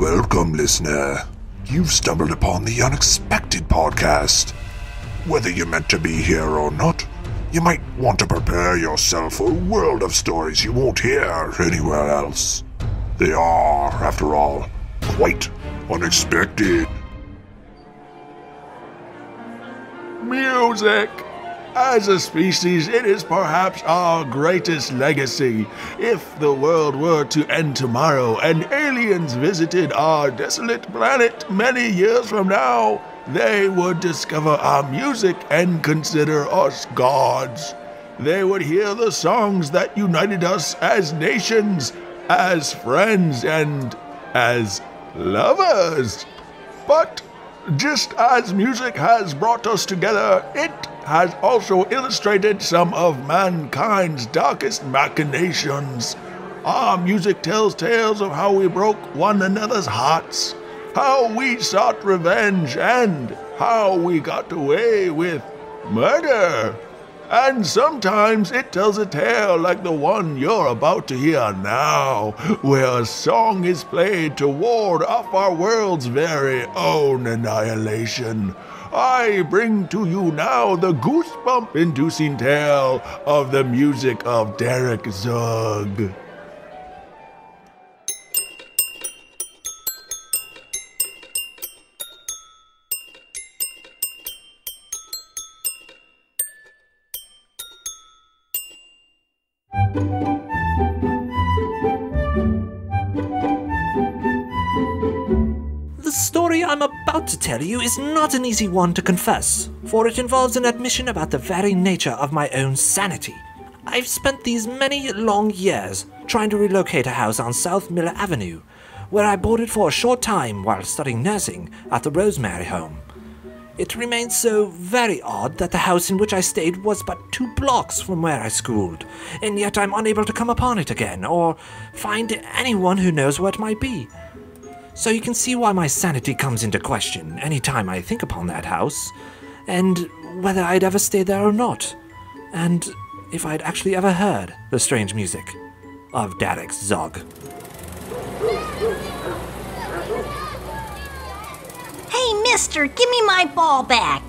Welcome, listener. You've stumbled upon the Unexpected Podcast. Whether you're meant to be here or not, you might want to prepare yourself for a world of stories you won't hear anywhere else. They are, after all, quite unexpected. Music! As a species, it is perhaps our greatest legacy. If the world were to end tomorrow and aliens visited our desolate planet many years from now, they would discover our music and consider us gods. They would hear the songs that united us as nations, as friends, and as lovers. But just as music has brought us together, it has also illustrated some of mankind's darkest machinations. Our music tells tales of how we broke one another's hearts, how we sought revenge, and how we got away with murder. And sometimes it tells a tale like the one you're about to hear now, where a song is played to ward off our world's very own annihilation. I bring to you now the goosebump inducing tale of the music of Derrick Zugg. To tell you is not an easy one to confess, for it involves an admission about the very nature of my own sanity. I've spent these many long years trying to relocate a house on South Miller Avenue, where I boarded for a short time while studying nursing at the Rosemary Home. It remains so very odd that the house in which I stayed was but two blocks from where I schooled, and yet I'm unable to come upon it again or find anyone who knows where it might be. So you can see why my sanity comes into question any time I think upon that house, and whether I'd ever stay there or not, and if I'd actually ever heard the strange music of Derrick Zugg. Hey, mister, give me my ball back.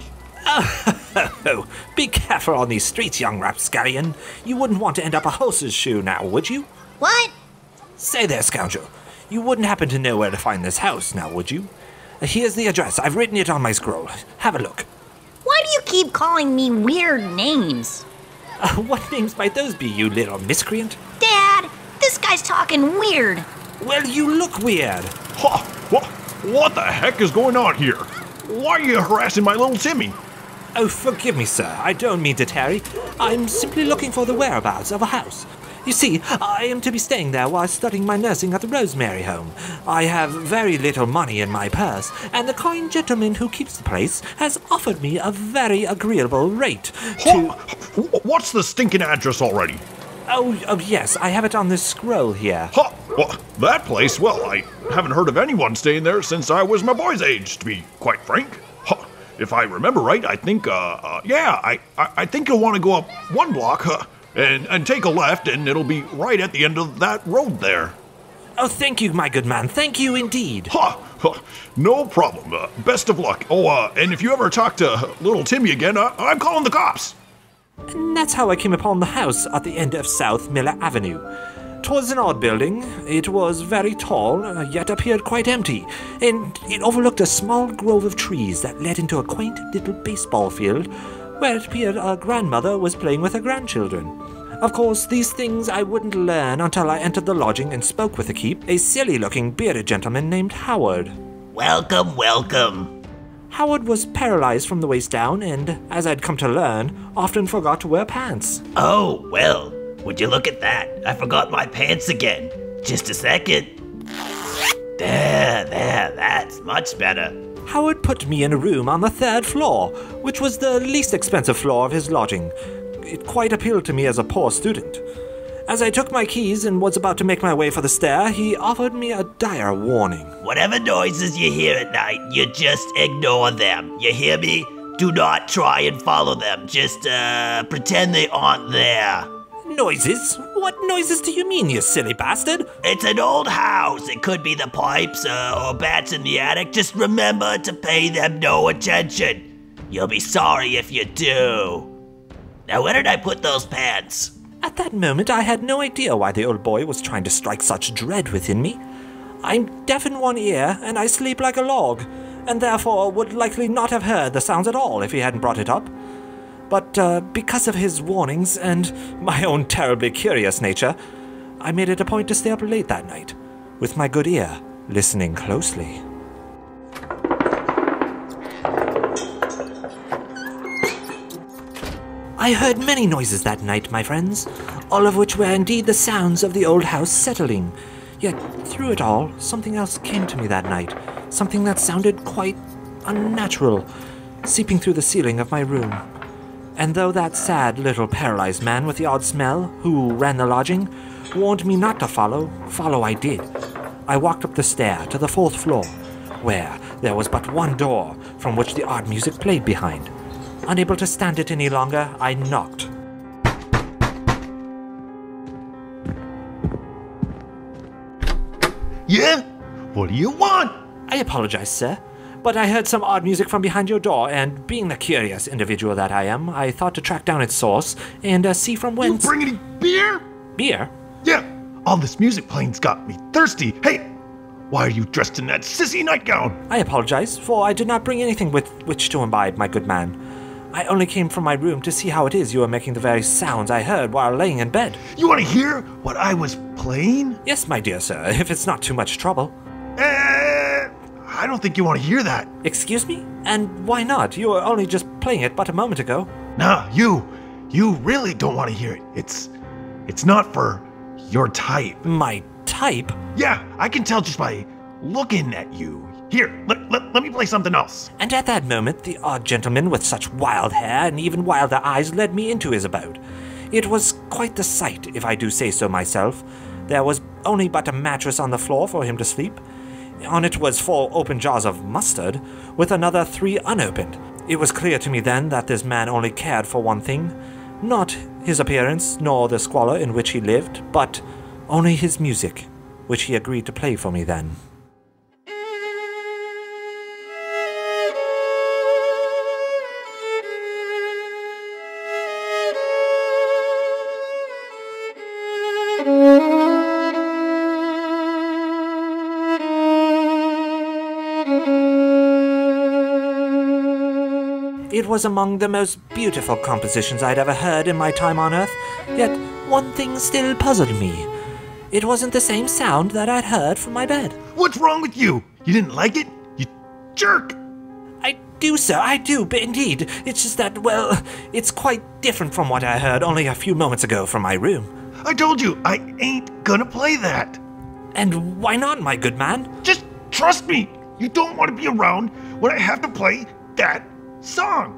Oh, be careful on these streets, young rapscallion. You wouldn't want to end up a horse's shoe now, would you? What? Say there, scoundrel. You wouldn't happen to know where to find this house now, would you? Here's the address. I've written it on my scroll. Have a look. Why do you keep calling me weird names? Uh, what names might those be, you little miscreant? Dad, this guy's talking weird. Well, you look weird. Huh, what, what the heck is going on here? Why are you harassing my little Timmy? Oh, forgive me, sir. I don't mean to tarry. I'm simply looking for the whereabouts of a house. You see, I am to be staying there while studying my nursing at the Rosemary Home. I have very little money in my purse, and the kind gentleman who keeps the place has offered me a very agreeable rate to. What's the stinking address already? Oh, oh, yes, I have it on this scroll here. Huh, well, that place, well, I haven't heard of anyone staying there since I was my boy's age, to be quite frank. Huh, if I remember right, I think, uh, uh yeah, I, I, I think you'll want to go up one block, huh, and, and take a left, and it'll be right at the end of that road there. Oh, thank you, my good man. Thank you indeed. Huh, huh, no problem. Uh, best of luck. Oh, uh, and if you ever talk to little Timmy again, uh, I'm calling the cops. And that's how I came upon the house at the end of South Miller Avenue. 'Twas an odd building. It was very tall, uh, yet appeared quite empty, and it overlooked a small grove of trees that led into a quaint little baseball field where it appeared our grandmother was playing with her grandchildren. Of course, these things I wouldn't learn until I entered the lodging and spoke with the keep, a silly looking bearded gentleman named Howard. Welcome, welcome. Howard was paralyzed from the waist down, and, as I'd come to learn, often forgot to wear pants. Oh, well, would you look at that? I forgot my pants again. Just a second. There, there, that's much better. Howard put me in a room on the third floor, which was the least expensive floor of his lodging. It quite appealed to me as a poor student. As I took my keys and was about to make my way for the stair, he offered me a dire warning. Whatever noises you hear at night, you just ignore them. You hear me? Do not try and follow them. Just, uh, pretend they aren't there. Noises? What noises do you mean, you silly bastard? It's an old house. It could be the pipes uh, or bats in the attic. Just remember to pay them no attention. You'll be sorry if you do. Now, where did I put those pants? At that moment, I had no idea why the old boy was trying to strike such dread within me. I'm deaf in one ear, and I sleep like a log, and therefore would likely not have heard the sounds at all if he hadn't brought it up. But uh, because of his warnings and my own terribly curious nature, I made it a point to stay up late that night, with my good ear listening closely. I heard many noises that night, my friends, all of which were indeed the sounds of the old house settling. Yet, through it all, something else came to me that night, something that sounded quite unnatural, seeping through the ceiling of my room. And though that sad little paralyzed man with the odd smell, who ran the lodging, warned me not to follow, follow I did. I walked up the stair to the fourth floor, where there was but one door from which the odd music played behind. Unable to stand it any longer, I knocked. Yeah? What do you want? I apologize, sir, but I heard some odd music from behind your door, and being the curious individual that I am, I thought to track down its source and uh, see from whence. You bring any beer? Beer? Yeah. All this music playing's got me thirsty. Hey, why are you dressed in that sissy nightgown? I apologize, for I did not bring anything with which to imbibe, my good man. I only came from my room to see how it is you are making the very sounds I heard while laying in bed. You want to hear what I was playing? Yes, my dear sir, if it's not too much trouble. Eh, I don't think you want to hear that. Excuse me? And why not? You were only just playing it but a moment ago. Nah, you, you really don't want to hear it. It's, it's not for your type. My type? Yeah, I can tell just by looking at you. Here, let, let, let me play something else. And at that moment, the odd gentleman with such wild hair and even wilder eyes led me into his abode. It was quite the sight, if I do say so myself. There was only but a mattress on the floor for him to sleep. On it was four open jars of mustard, with another three unopened. It was clear to me then that this man only cared for one thing not his appearance, nor the squalor in which he lived, but only his music, which he agreed to play for me then. It was among the most beautiful compositions I'd ever heard in my time on Earth, yet one thing still puzzled me. It wasn't the same sound that I'd heard from my bed. What's wrong with you? You didn't like it? You jerk! I do, sir, I do, but indeed, it's just that, well, it's quite different from what I heard only a few moments ago from my room. I told you, I ain't gonna play that. And why not, my good man? Just trust me. You don't want to be around when I have to play that song.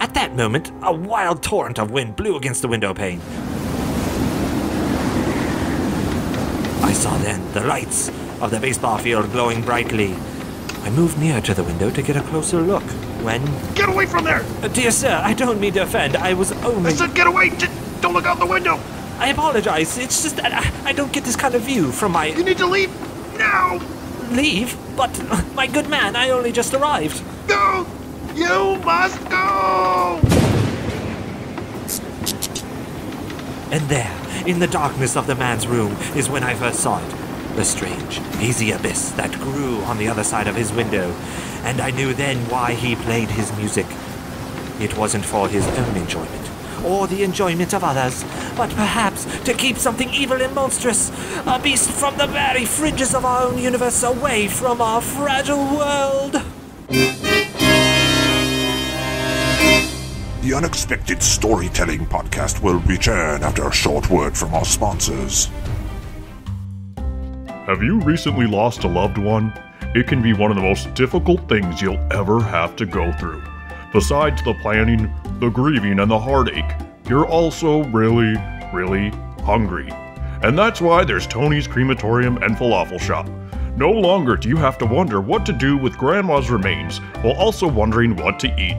At that moment, a wild torrent of wind blew against the window pane. I saw then the lights of the baseball field glowing brightly. I moved near to the window to get a closer look when. Get away from there! Uh, dear sir, I don't mean to offend. I was only. I said get away! Just don't look out the window! I apologize. It's just that I, I don't get this kind of view from my. You need to leave now! Leave? But, my good man, I only just arrived. Go! You must go! And there, in the darkness of the man's room, is when I first saw it. The strange, hazy abyss that grew on the other side of his window. And I knew then why he played his music. It wasn't for his own enjoyment, or the enjoyment of others, but perhaps to keep something evil and monstrous, a beast from the very fringes of our own universe away from our fragile world. The Unexpected Storytelling Podcast will return after a short word from our sponsors. Have you recently lost a loved one? It can be one of the most difficult things you'll ever have to go through. Besides the planning, the grieving, and the heartache, you're also really, really hungry. And that's why there's Tony's Crematorium and Falafel Shop. No longer do you have to wonder what to do with Grandma's remains while also wondering what to eat.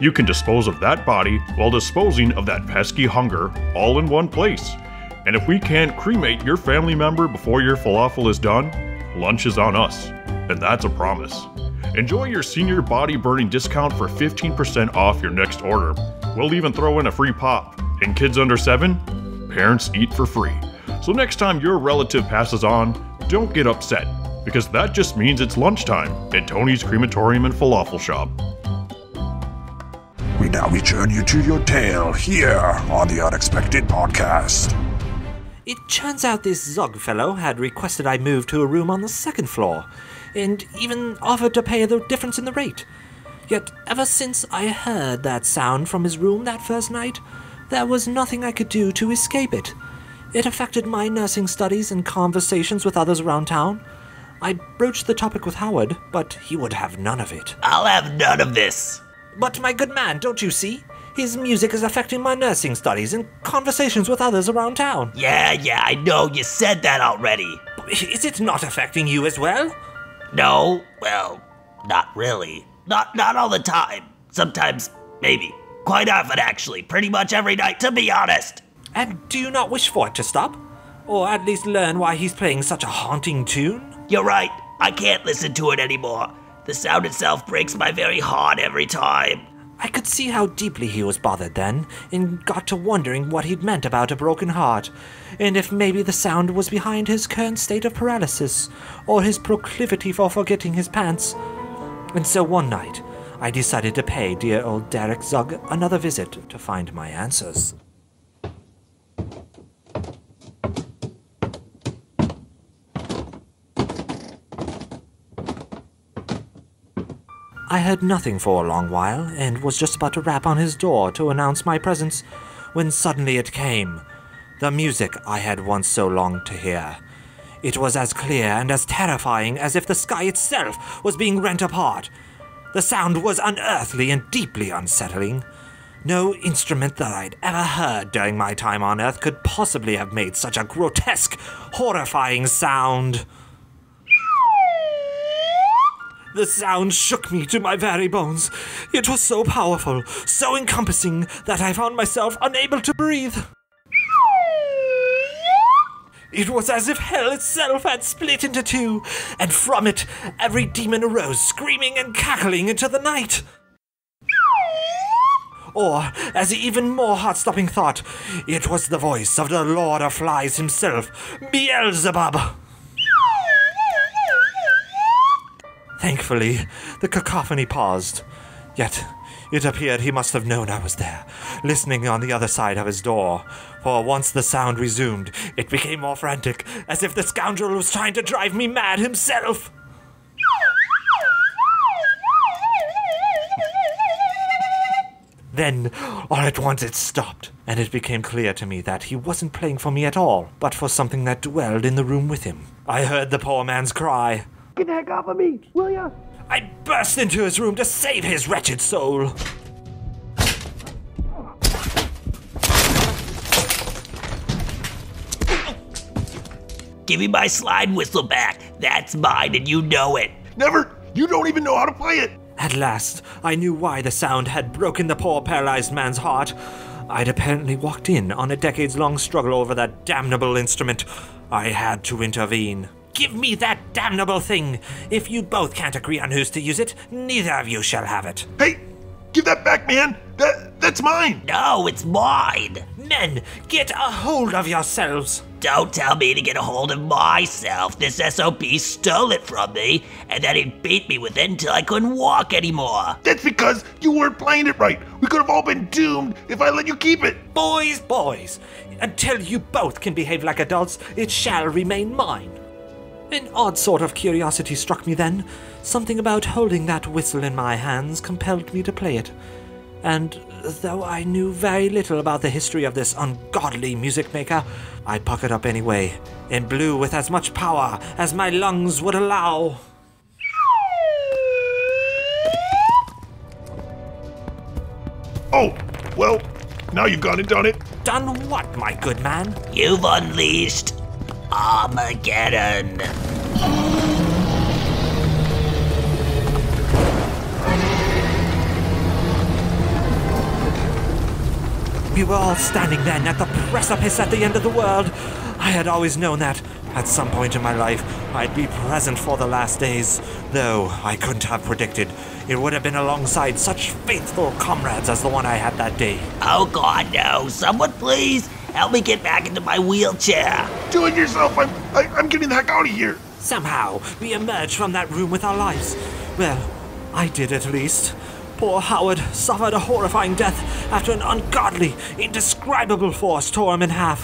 You can dispose of that body while disposing of that pesky hunger all in one place. And if we can't cremate your family member before your falafel is done, lunch is on us. And that's a promise. Enjoy your senior body burning discount for 15% off your next order. We'll even throw in a free pop. And kids under 7? Parents eat for free. So next time your relative passes on, don't get upset, because that just means it's lunchtime at Tony's Crematorium and Falafel Shop. Now we now return you to your tale here on the Unexpected Podcast. It turns out this Zugg fellow had requested I move to a room on the second floor, and even offered to pay the difference in the rate. Yet, ever since I heard that sound from his room that first night, there was nothing I could do to escape it. It affected my nursing studies and conversations with others around town. I broached the topic with Howard, but he would have none of it. I'll have none of this. But, my good man, don't you see? His music is affecting my nursing studies and conversations with others around town. Yeah, yeah, I know you said that already. Is it not affecting you as well? No, well, not really. Not not all the time. Sometimes, maybe. Quite often, actually. Pretty much every night, to be honest. And do you not wish for it to stop? Or at least learn why he's playing such a haunting tune? You're right. I can't listen to it anymore. The sound itself breaks my very heart every time. I could see how deeply he was bothered then, and got to wondering what he'd meant about a broken heart, and if maybe the sound was behind his current state of paralysis, or his proclivity for forgetting his pants. And so one night, I decided to pay dear old Derrick Zugg another visit to find my answers. I heard nothing for a long while, and was just about to rap on his door to announce my presence, when suddenly it came. The music I had once so longed to hear. It was as clear and as terrifying as if the sky itself was being rent apart. The sound was unearthly and deeply unsettling. No instrument that I'd ever heard during my time on Earth could possibly have made such a grotesque, horrifying sound. The sound shook me to my very bones. It was so powerful, so encompassing, that I found myself unable to breathe. It was as if hell itself had split into two, and from it every demon arose, screaming and cackling into the night. Or, as an even more heart stopping thought, it was the voice of the Lord of Flies himself, Beelzebub. Thankfully, the cacophony paused. Yet, it appeared he must have known I was there, listening on the other side of his door. For once the sound resumed, it became more frantic, as if the scoundrel was trying to drive me mad himself. Then, all at once, it stopped, and it became clear to me that he wasn't playing for me at all, but for something that dwelled in the room with him. I heard the poor man's cry. Get the heck off of me, will ya? I burst into his room to save his wretched soul. Give me my slide whistle back. That's mine, and you know it. Never! You don't even know how to play it! At last, I knew why the sound had broken the poor paralyzed man's heart. I'd apparently walked in on a decades long struggle over that damnable instrument. I had to intervene. Give me that damnable thing! If you both can't agree on who's to use it, neither of you shall have it. Hey, give that back, man! That, that's mine! No, it's mine. Men, get a hold of yourselves! Don't tell me to get a hold of myself. This SOP stole it from me, and then he beat me with it until I couldn't walk anymore. That's because you weren't playing it right. We could have all been doomed if I let you keep it. Boys, boys, until you both can behave like adults, it shall remain mine. An odd sort of curiosity struck me then. Something about holding that whistle in my hands compelled me to play it. And though I knew very little about the history of this ungodly music maker, I puckered up anyway and blew with as much power as my lungs would allow. Oh, well, now you've gone and done it. Done what, my good man? You've unleashed Armageddon. We were all standing then at the precipice at the end of the world. I had always known that, at some point in my life, I'd be present for the last days, though I couldn't have predicted it would have been alongside such faithful comrades as the one I had that day. Oh god, no. Someone please help me get back into my wheelchair. Do it yourself. I'm, I, I'm getting the heck out of here. Somehow, we emerged from that room with our lives. Well, I did at least. Poor Howard suffered a horrifying death after an ungodly, indescribable force tore him in half.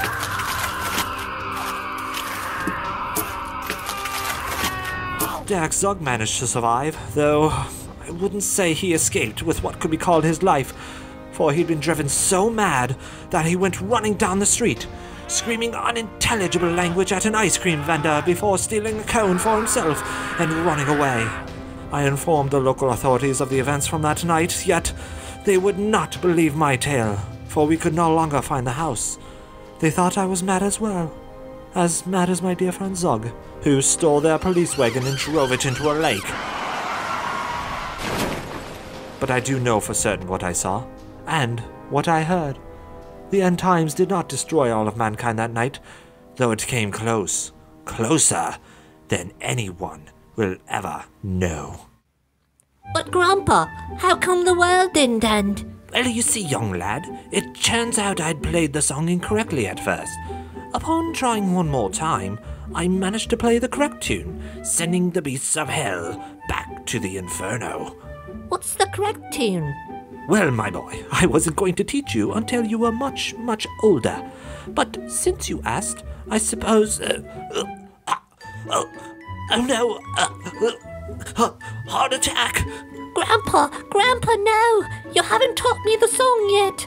Derrick Zugg managed to survive, though I wouldn't say he escaped with what could be called his life, for he'd been driven so mad that he went running down the street, screaming unintelligible language at an ice cream vendor before stealing a cone for himself and running away. I informed the local authorities of the events from that night, yet they would not believe my tale, for we could no longer find the house. They thought I was mad as well. As mad as my dear friend Zugg, who stole their police wagon and drove it into a lake. But I do know for certain what I saw, and what I heard. The end times did not destroy all of mankind that night, though it came close. Closer than anyone will ever know. But, Grandpa, how come the world didn't end? Well, you see, young lad, it turns out I'd played the song incorrectly at first. Upon trying one more time, I managed to play the correct tune, sending the beasts of hell back to the inferno. What's the correct tune? Well, my boy, I wasn't going to teach you until you were much, much older. But since you asked, I suppose. Uh, uh, uh, oh, oh no! Uh, uh, heart attack! Grandpa, Grandpa, no! You haven't taught me the song yet.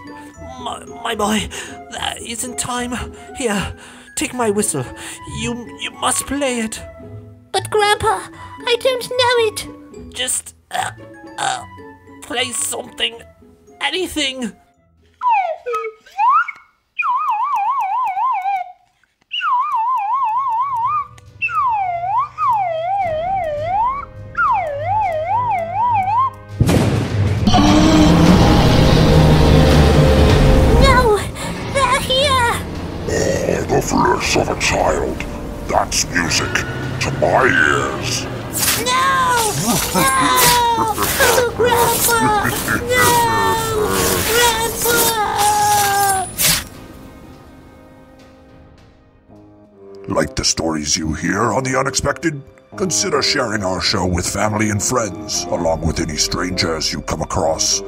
My, my boy, that isn't time. Here, take my whistle. You you must play it. But, Grandpa, I don't know it. Just uh, uh, play something, anything. You here on The Unexpected? Consider sharing our show with family and friends, along with any strangers you come across.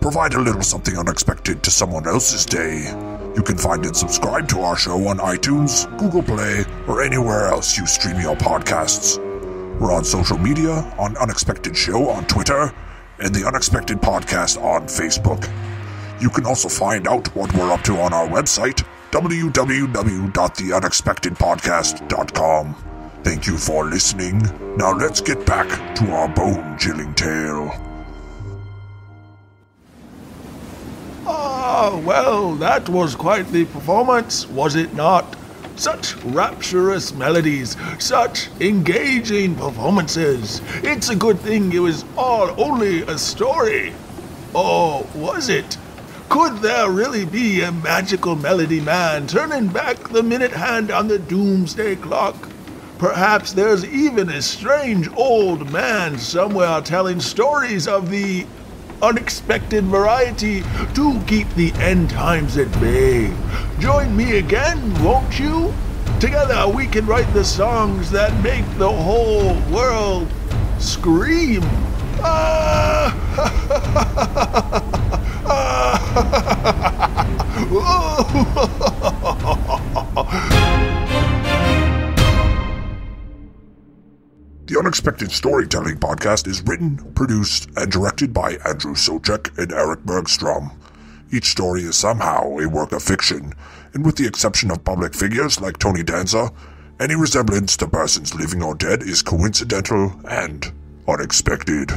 Provide a little something unexpected to someone else's day. You can find and subscribe to our show on iTunes, Google Play, or anywhere else you stream your podcasts. We're on social media on Unexpected Show on Twitter and The Unexpected Podcast on Facebook. You can also find out what we're up to on our website, www.theunexpectedpodcast.com. Thank you for listening. Now let's get back to our bone chilling tale. Ah, well, that was quite the performance, was it not? Such rapturous melodies, such engaging performances. It's a good thing it was all only a story. Or was it? Could there really be a magical melody man turning back the minute hand on the doomsday clock? Perhaps there's even a strange old man somewhere telling stories of the unexpected variety to keep the end times at bay. Join me again, won't you? Together we can write the songs that make the whole world scream. Ah! The Unexpected Storytelling Podcast is written, produced, and directed by Andrew Soucek and Erik Bergstrom. Each story is somehow a work of fiction, and with the exception of public figures like Tony Danza, any resemblance to persons living or dead is coincidental and unexpected.